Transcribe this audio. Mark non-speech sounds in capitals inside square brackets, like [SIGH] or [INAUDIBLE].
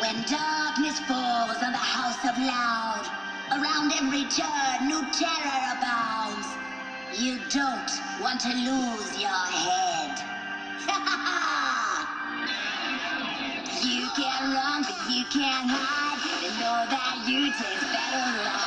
When darkness falls on the house of loud, around every turn new terror abounds. You don't want to lose your head. [LAUGHS] you can run, but you can't hide. You know that you taste better alive.